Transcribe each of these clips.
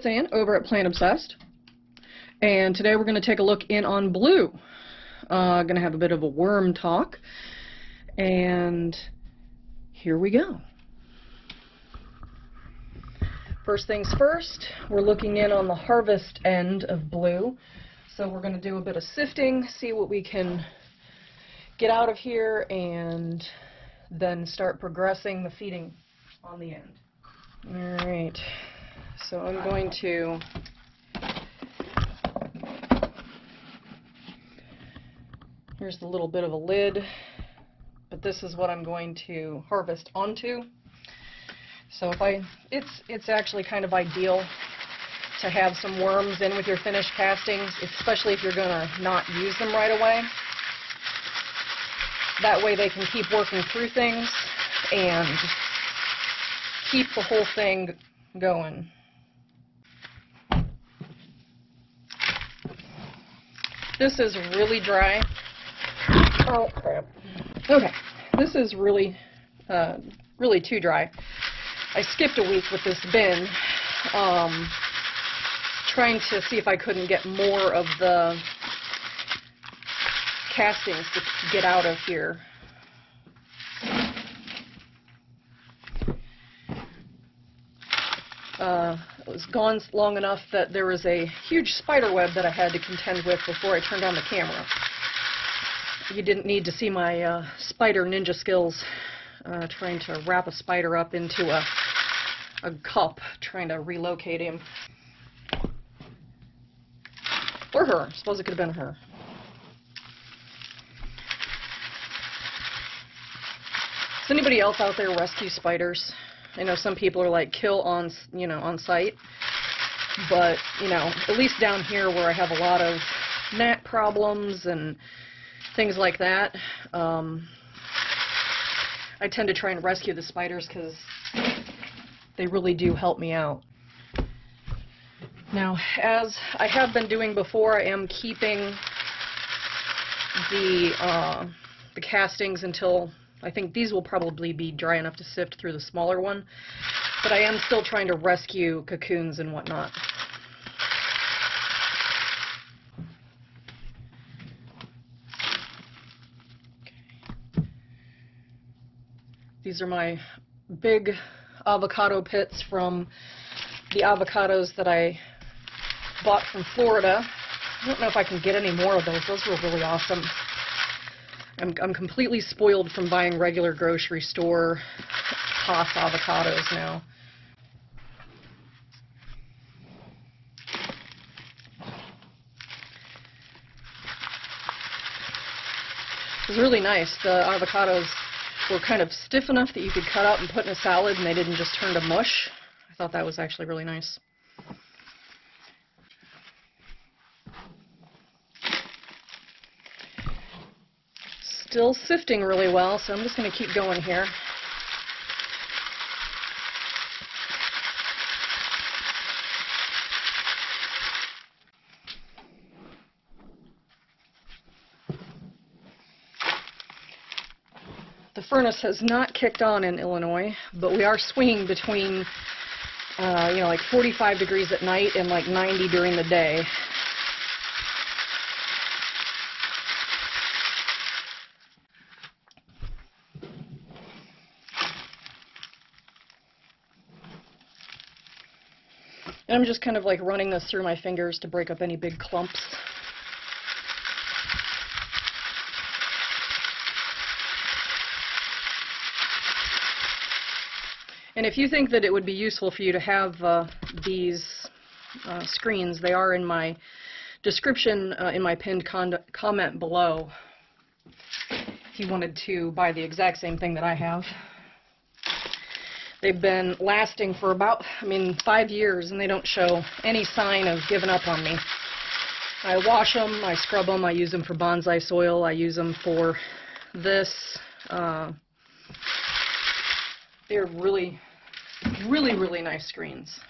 it's Ann over at Plant Obsessed. And today we're going to take a look in on blue. Uh, going to have a bit of a worm talk. And here we go. First things first, we're looking in on the harvest end of blue. So we're going to do a bit of sifting, see what we can get out of here, and then start progressing the feeding on the end. Alright, so I'm going to Here's the little bit of a lid, but this is what I'm going to harvest onto. So if I, it's, it's actually kind of ideal to have some worms in with your finished castings, especially if you're going to not use them right away. That way they can keep working through things and keep the whole thing going. This is really dry. Oh, crap. Okay, this is really, uh, really too dry. I skipped a week with this bin, um, trying to see if I couldn't get more of the castings to get out of here. Uh, was gone long enough that there was a huge spider web that I had to contend with before I turned on the camera you didn't need to see my uh, spider ninja skills uh, trying to wrap a spider up into a, a cup, trying to relocate him. Or her. I suppose it could have been her. Does anybody else out there rescue spiders? I know some people are like kill on, you know, on sight. But, you know, at least down here where I have a lot of gnat problems and things like that. Um, I tend to try and rescue the spiders because they really do help me out. Now, as I have been doing before, I am keeping the, uh, the castings until I think these will probably be dry enough to sift through the smaller one. But I am still trying to rescue cocoons and whatnot. These are my big avocado pits from the avocados that I bought from Florida. I don't know if I can get any more of those. Those were really awesome. I'm, I'm completely spoiled from buying regular grocery store Hass avocados now. It was really nice. The avocados were kind of stiff enough that you could cut out and put in a salad and they didn't just turn to mush. I thought that was actually really nice. Still sifting really well, so I'm just going to keep going here. The furnace has not kicked on in Illinois, but we are swinging between, uh, you know, like 45 degrees at night and like 90 during the day. And I'm just kind of like running this through my fingers to break up any big clumps. And if you think that it would be useful for you to have uh, these uh, screens, they are in my description uh, in my pinned comment below if you wanted to buy the exact same thing that I have. They've been lasting for about, I mean, five years, and they don't show any sign of giving up on me. I wash them, I scrub them, I use them for bonsai soil, I use them for this. Uh, they're really really, really nice screens.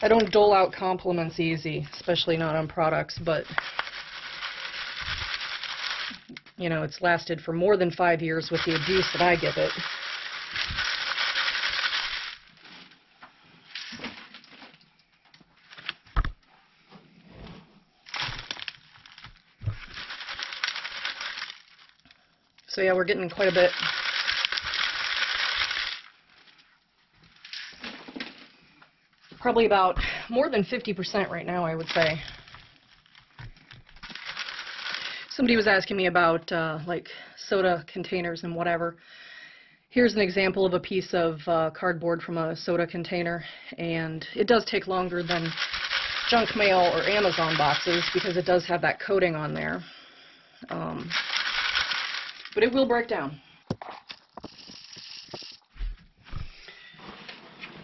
I don't dole out compliments easy, especially not on products, but you know, it's lasted for more than five years with the abuse that I give it. So yeah, we're getting quite a bit. Probably about more than 50% right now, I would say. Somebody was asking me about uh, like soda containers and whatever. Here's an example of a piece of uh, cardboard from a soda container, and it does take longer than junk mail or Amazon boxes because it does have that coating on there. Um, but it will break down.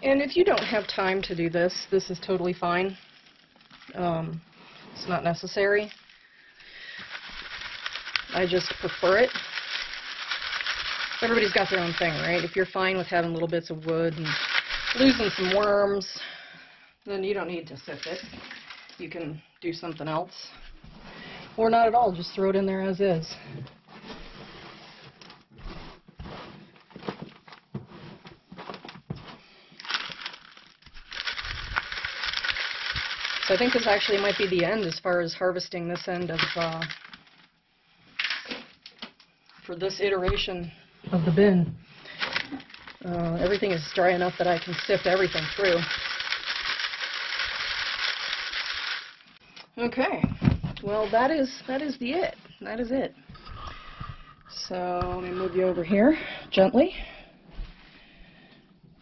And if you don't have time to do this, this is totally fine. Um, it's not necessary. I just prefer it. Everybody's got their own thing, right? If you're fine with having little bits of wood and losing some worms, then you don't need to sift it. You can do something else. Or not at all, just throw it in there as is. So I think this actually might be the end as far as harvesting this end of, uh, for this iteration of the bin. Uh, everything is dry enough that I can sift everything through. Okay, well that is that is the it. That is it. So let me move you over here gently.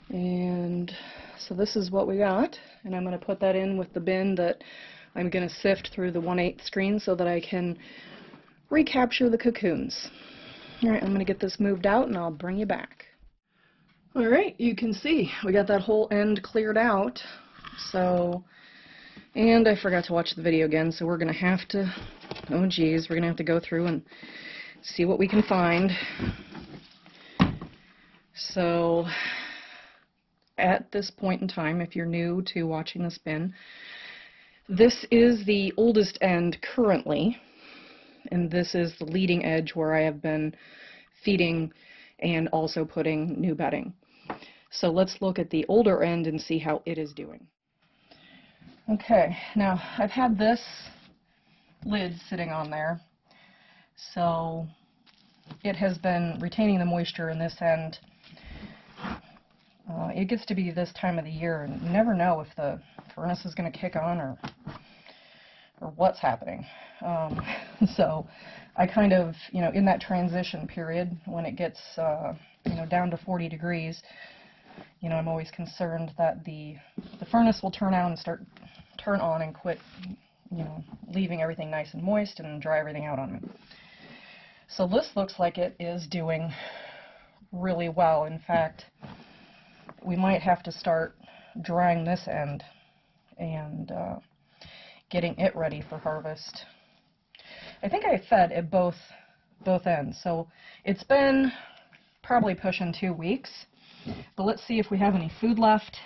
And so this is what we got, and I'm going to put that in with the bin that I'm going to sift through the 1 8 screen so that I can recapture the cocoons. Alright, I'm going to get this moved out and I'll bring you back. Alright, you can see we got that whole end cleared out. So, and I forgot to watch the video again, so we're going to have to, oh geez, we're going to have to go through and see what we can find. So, at this point in time, if you're new to watching this bin, this is the oldest end currently, and this is the leading edge where I have been feeding and also putting new bedding. So let's look at the older end and see how it is doing. Okay, now I've had this lid sitting on there, so it has been retaining the moisture in this end uh, it gets to be this time of the year, and you never know if the furnace is going to kick on or or what's happening. Um, so I kind of, you know, in that transition period when it gets, uh, you know, down to 40 degrees, you know, I'm always concerned that the the furnace will turn on and start turn on and quit, you know, leaving everything nice and moist and dry everything out on me. So this looks like it is doing really well. In fact, we might have to start drying this end and uh, getting it ready for harvest. I think I fed at both both ends, so it's been probably pushing two weeks. But let's see if we have any food left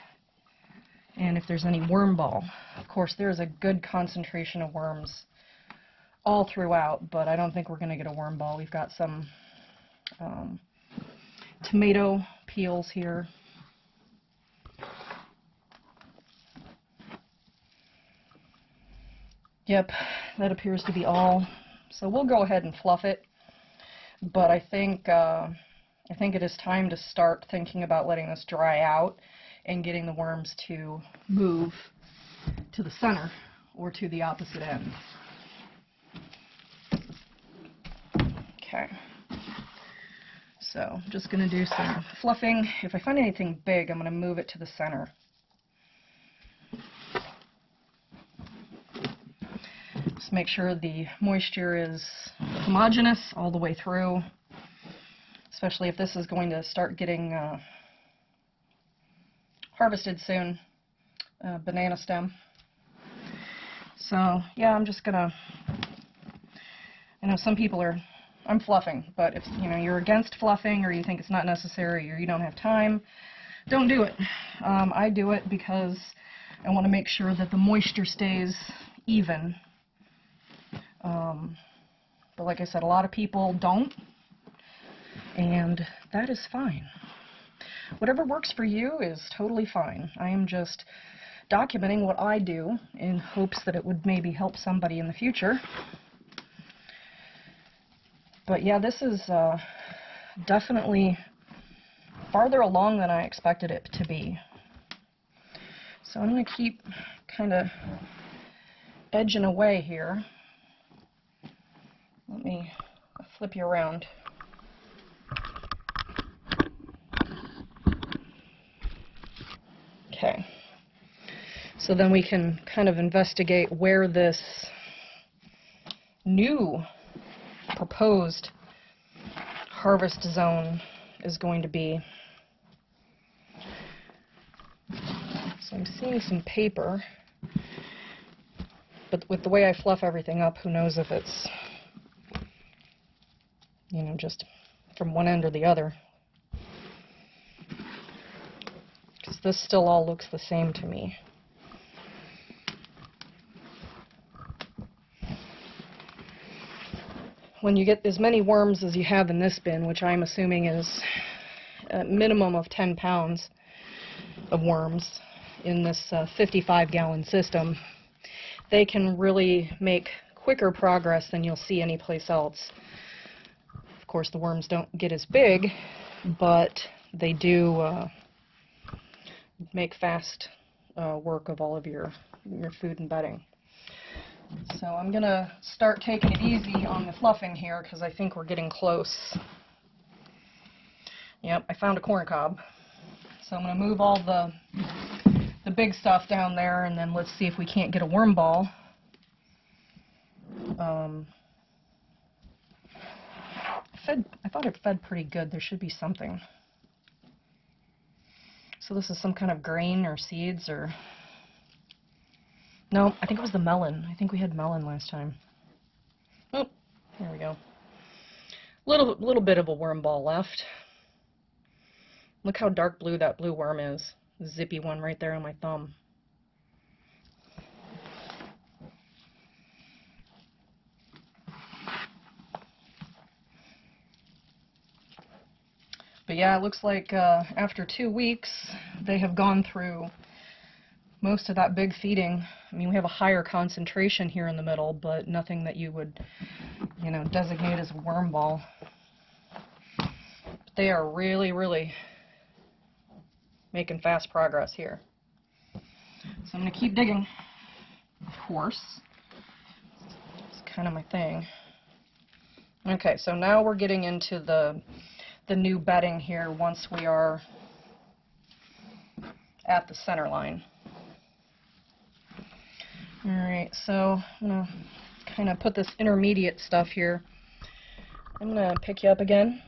and if there's any worm ball. Of course, there's a good concentration of worms all throughout, but I don't think we're going to get a worm ball. We've got some um, tomato peels here Yep, that appears to be all. So we'll go ahead and fluff it. But I think uh, I think it is time to start thinking about letting this dry out and getting the worms to move to the center or to the opposite end. Okay. So I'm just going to do some fluffing. If I find anything big, I'm going to move it to the center. Make sure the moisture is homogeneous all the way through, especially if this is going to start getting uh, harvested soon, uh, banana stem. So yeah, I'm just gonna, I know some people are, I'm fluffing, but if you know you're against fluffing or you think it's not necessary or you don't have time, don't do it. Um, I do it because I want to make sure that the moisture stays even um, but like I said, a lot of people don't, and that is fine. Whatever works for you is totally fine. I am just documenting what I do in hopes that it would maybe help somebody in the future. But yeah, this is uh, definitely farther along than I expected it to be. So I'm going to keep kind of edging away here. Let me flip you around. Okay. So then we can kind of investigate where this new proposed harvest zone is going to be. So I'm seeing some paper, but with the way I fluff everything up, who knows if it's, you know, just from one end or the other. Because this still all looks the same to me. when you get as many worms as you have in this bin, which I'm assuming is a minimum of 10 pounds of worms in this uh, 55 gallon system, they can really make quicker progress than you'll see anyplace else. Course, the worms don't get as big, but they do uh, make fast uh, work of all of your, your food and bedding. So I'm going to start taking it easy on the fluffing here because I think we're getting close. Yep, I found a corn cob. So I'm going to move all the, the big stuff down there and then let's see if we can't get a worm ball. Um, fed, I thought it fed pretty good. There should be something. So this is some kind of grain or seeds or no, I think it was the melon. I think we had melon last time. Oh, there we go. Little little bit of a worm ball left. Look how dark blue that blue worm is. Zippy one right there on my thumb. But yeah, it looks like uh, after two weeks, they have gone through most of that big feeding. I mean, we have a higher concentration here in the middle, but nothing that you would, you know, designate as a worm ball. But they are really, really making fast progress here. So I'm going to keep digging, of course. It's kind of my thing. Okay, so now we're getting into the the new bedding here once we are at the center line. Alright, so I'm going to kind of put this intermediate stuff here. I'm going to pick you up again.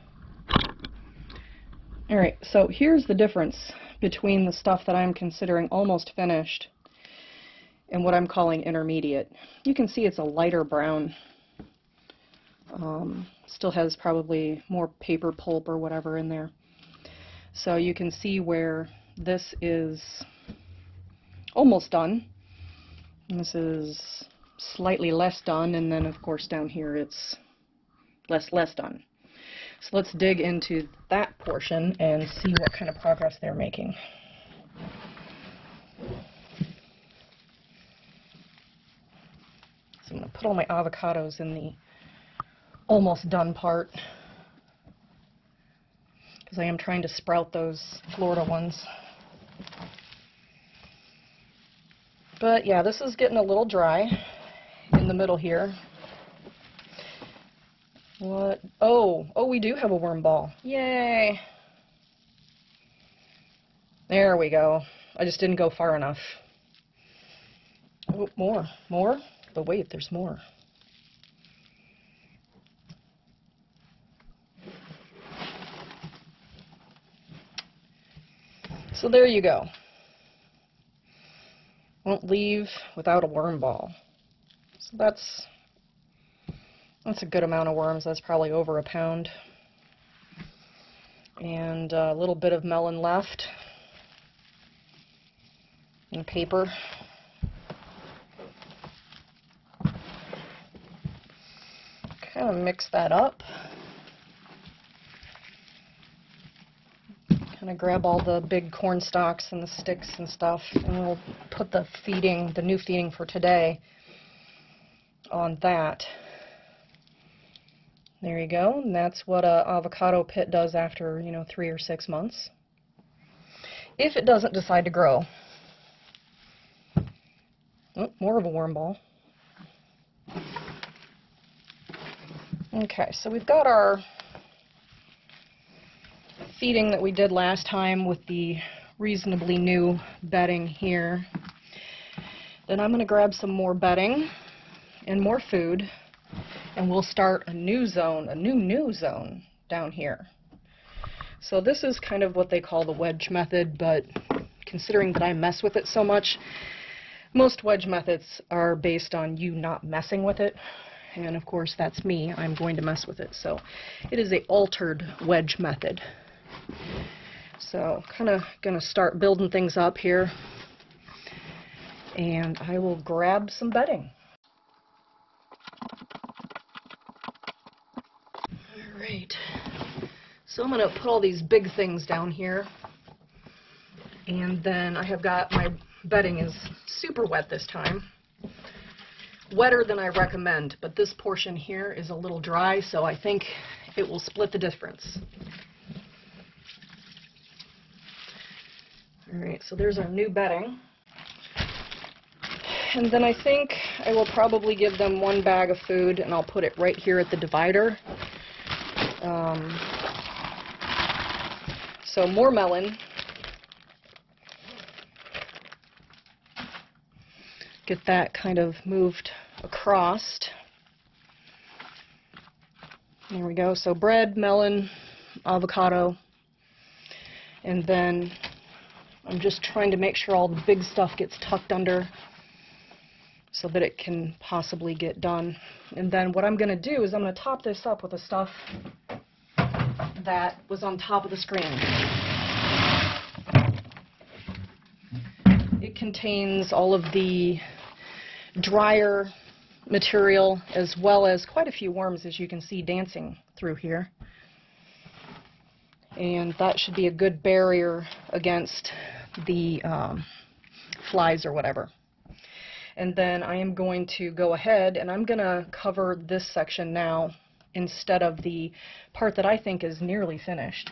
Alright, so here's the difference between the stuff that I'm considering almost finished and what I'm calling intermediate. You can see it's a lighter brown. Um, still has probably more paper pulp or whatever in there. So you can see where this is almost done this is slightly less done, and then of course down here it's less less done. So let's dig into that portion and see what kind of progress they're making. So I'm going to put all my avocados in the almost done part because I am trying to sprout those Florida ones. But yeah, this is getting a little dry in the middle here. What? Oh, oh, we do have a worm ball. Yay! There we go. I just didn't go far enough. Oh, more, more? But wait, there's more. So there you go won't leave without a worm ball. So that's that's a good amount of worms. That's probably over a pound. And a little bit of melon left. And paper. Kind of mix that up. Of grab all the big corn stalks and the sticks and stuff, and we'll put the feeding, the new feeding for today on that. There you go. And that's what a avocado pit does after, you know, three or six months. If it doesn't decide to grow. Oh, more of a worm ball. Okay, so we've got our feeding that we did last time with the reasonably new bedding here. Then I'm going to grab some more bedding and more food, and we'll start a new zone, a new new zone down here. So this is kind of what they call the wedge method, but considering that I mess with it so much, most wedge methods are based on you not messing with it. And of course, that's me. I'm going to mess with it. So it is a altered wedge method. So kind of going to start building things up here. And I will grab some bedding. Alright. So I'm going to put all these big things down here. And then I have got my bedding is super wet this time. Wetter than I recommend, but this portion here is a little dry, so I think it will split the difference. Alright, so there's our new bedding. And then I think I will probably give them one bag of food and I'll put it right here at the divider. Um, so more melon. Get that kind of moved across. There we go. So bread, melon, avocado, and then I'm just trying to make sure all the big stuff gets tucked under so that it can possibly get done. And then what I'm going to do is I'm going to top this up with the stuff that was on top of the screen. It contains all of the drier material as well as quite a few worms as you can see dancing through here. And that should be a good barrier against the um, flies or whatever. And then I am going to go ahead and I'm going to cover this section now instead of the part that I think is nearly finished.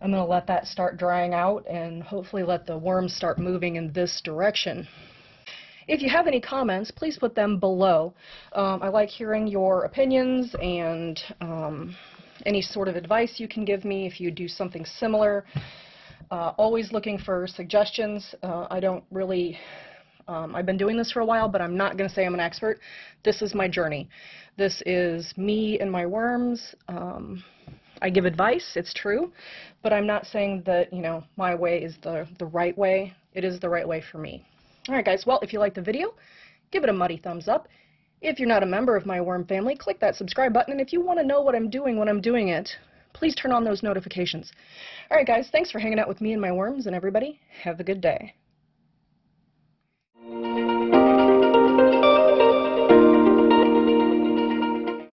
I'm going to let that start drying out and hopefully let the worms start moving in this direction. If you have any comments, please put them below. Um, I like hearing your opinions and um, any sort of advice you can give me if you do something similar. Uh, always looking for suggestions. Uh, I don't really, um, I've been doing this for a while, but I'm not going to say I'm an expert. This is my journey. This is me and my worms. Um, I give advice, it's true, but I'm not saying that, you know, my way is the, the right way. It is the right way for me. Alright guys, well, if you liked the video, give it a muddy thumbs up. If you're not a member of my worm family, click that subscribe button, and if you want to know what I'm doing when I'm doing it, please turn on those notifications. Alright guys, thanks for hanging out with me and my worms, and everybody, have a good day.